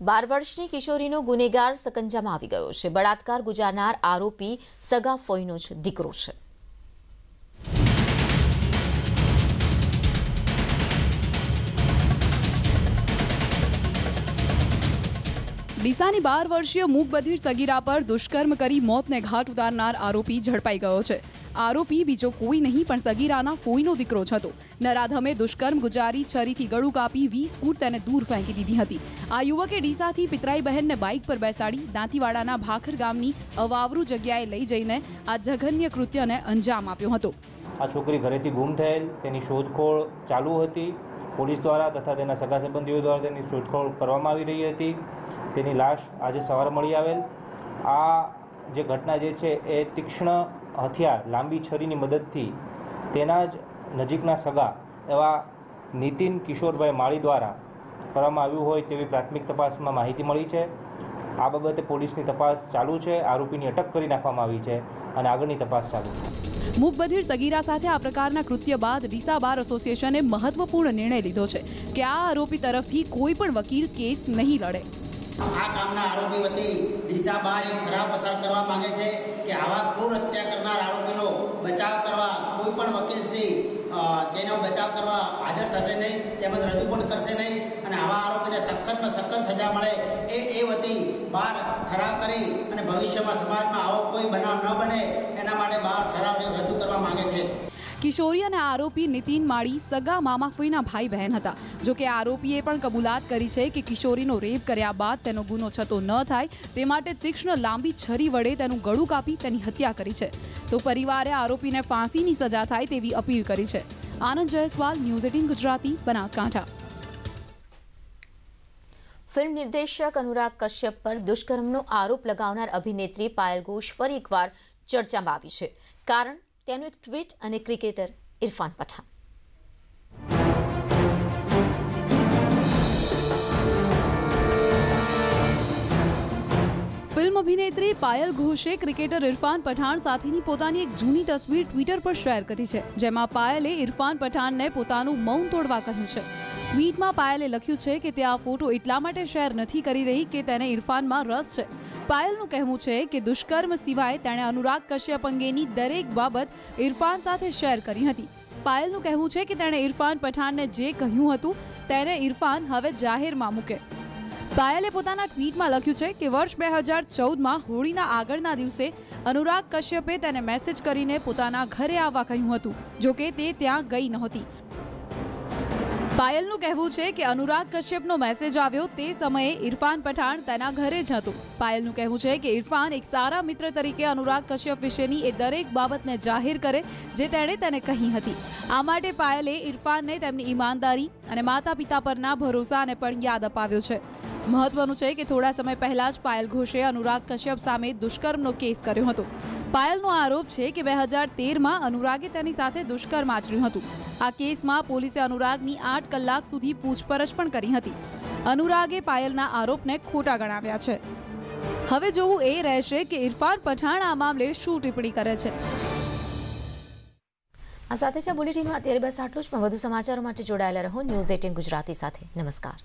બાર વર્ષની કિશોરીનો ગુનેગાર સકંજામાં આવી ગયો છે. બળાત્કાર ગુજારનાર આરોપી સગા ફોઈનો જ દીકરો છે. ડીસાની બાર વર્ષીય મૂકબધિર સગીરા પર દુષ્કર્મ કરી મોતને ઘાટ ઉતારનાર આરોપી ઝડપાઈ ગયો છે. આરોપી બીજો કોઈ નહીં, પણ સગીરાના ફોઈનો દીકરો જ હતો. નરાધમે દુષ્કર્મ ગુજારી છરીથી ગળું કાપી વીસ ફૂટ તેને દૂર ફેંકી દીધી હતી. આ યુવકે ડીસાથી પિતરાઈ બહેનને બાઇક પર બેસાડી દાંતીવાડાના ભાખર ગામની અવાવરું જગ્યાએ લઈ જઈને આ જઘન્ય કૃત્યને અંજામ આપ્યો હતો. આ છોકરી ઘરેથી ગુમ થયેલ, તેની શોધખોળ ચાલુ હતી. પોલીસ દ્વારા તથા તેના સગા સંબંધીઓ દ્વારા તેની શોધખોળ કરવામાં આવી રહી હતી. તેની લાશ આજે સવારે મળી આવેલ. આ જે ઘટના જે છે એ તીક્ષ્ણ હથિયાર, લાંબી છરીની મદદથી તેના જ નજીકના સગા એવા નીતિન કિશોરભાઈ માળી દ્વારા કરવામાં આવ્યું હોય તેવી પ્રાથમિક તપાસમાં માહિતી મળી છે. આ બાબતે પોલીસની તપાસ ચાલુ છે, આરોપીની અટક કરી નાખવામાં આવી છે અને આગળની તપાસ ચાલુ છે. મૂક બધિર સગીરા સાથે આ પ્રકારના કૃત્ય બાદ ડીસા બાર એસોસિએશને મહત્વપૂર્ણ નિર્ણય લીધો છે કે આ આરોપી તરફથી કોઈ પણ વકીલ કેસ નહીં લડે. આ કામના આરોપી વતી દિશા બહાર એક ખરાબ પસાર કરવા માંગે છે કે આવા ક્રૂર હત્યા કરનાર આરોપીનો બચાવ કરવા કોઈ પણ વકીલશ્રી તેનો બચાવ કરવા હાજર થશે નહીં, તેમજ રજૂ પણ કરશે નહીં, અને આવા આરોપીને સખતમાં સખત સજા મળે એ એ વતી બાર ઠરાવ કરી અને ભવિષ્યમાં સમાજમાં આવો કોઈ બનાવ ન બને એના માટે બાર ઠરાવ રજૂ કરવા માંગે છે. કિશોરી અને આરોપી નીતિન માળી સગા મામા ફોઈના ભાઈ બહેન હતા. જો કે આરોપીએ પણ કબૂલાત કરી છે કે કિશોરીનો રેપ કર્યા બાદ તેનો ગુનો છતો ન થાય, તે માટે તીક્ષ્ણ લાંબી છરી વડે તેનું ગળું કાપી તેની હત્યા કરી છે. તો પરિવારે આરોપીને ફાંસીની સજા થાય તેવી અપીલ કરી છે. Anand Jaiswal, news eighteen Gujarati, Banaskantha. Film નિર્દેશક અનુરાગ કશ્યપ પર દુષ્કર્મનો આરોપ લગાવનાર અભિનેત્રી પાયલ ઘોષ ફરી એકવાર ચર્ચામાં આવી છે. કારણ તેનું એક ટ્વીટ અને ક્રિકેટર ઇરફાન પઠાણ. ફિલ્મ અભિનેત્રી પાયલ ઘોષે ક્રિકેટર ઇરફાન પઠાણ સાથેની પોતાની એક જૂની તસવીર ટ્વિટર પર શેર કરી છે, જેમાં પાયલે ઇરફાન પઠાણને પોતાનું મૌન તોડવા કહ્યું છે. ટ્વીટમાં પાયલે લખ્યું છે કે તે આ ફોટો એટલા માટે શેર નથી કરી રહી કે તેને ઇરફાનમાં રસ છે. પાયલનું કહેવું છે કે દુષ્કર્મ સિવાય તેણે અનુરાગ કશ્યપ અંગેની દરેક બાબત ઇરફાન સાથે શેર કરી હતી. પાયલનું કહેવું છે કે તેણે ઇરફાન પઠાણને જે કહ્યું હતું તેને ઇરફાન હવે જાહેરમાં મૂકે. પાયલે પોતાના ટ્વીટમાં લખ્યું છે કે વર્ષ બે હજાર ચૌદમાં હોળીના આગળના દિવસે અનુરાગ કશ્યપે તેને મેસેજ કરીને પોતાના ઘરે આવવા કહ્યું હતું, જોકે તે ત્યાં ગઈ નહોતી. પાયલનું કહેવું છે કે અનુરાગ કશ્યપનો મેસેજ આવ્યો તે સમયે ઇરફાન પઠાણ તેના ઘરે જ હતું. પાયલનું કહેવું છે કે ઇરફાન એક સારા મિત્ર તરીકે અનુરાગ કશ્યપ વિશેની એ દરેક બાબતને જાહેર કરે જે તેણે તેને કહી હતી. આ માટે પાયલે ઇરફાનને તેમની ઈમાનદારી અને માતા પિતા પરના ભરોસાને પણ યાદ અપાવ્યો છે. મહત્વનું છે કે થોડા સમય પહેલા જ પાયલ ઘોષે અનુરાગ કશ્યપ સામે દુષ્કર્મનો કેસ કર્યો હતો. પાયલનો આરોપ છે કે બે હજાર તેરમાં અનુરાગે તેની સાથે દુષ્કર્મ આચર્યું હતું. આ કેસમાં પોલીસે અનુરાગની આઠ કલાક સુધી પૂછપરછ પણ કરી હતી. અનુરાગે પાયલના આરોપને ખોટા ગણાવ્યા છે. હવે જોવું એ રહેશે કે ઇરફાન પઠાણ આ મામલે શું ટિપ્પણી કરે છે. આ સાથે છે બુલેટિનમાં અત્યારે બસ આટલું જ. પણ વધુ સમાચારો માટે જોડાયેલા રહો ન્યૂઝ એટીન ગુજરાતી સાથે. નમસ્કાર.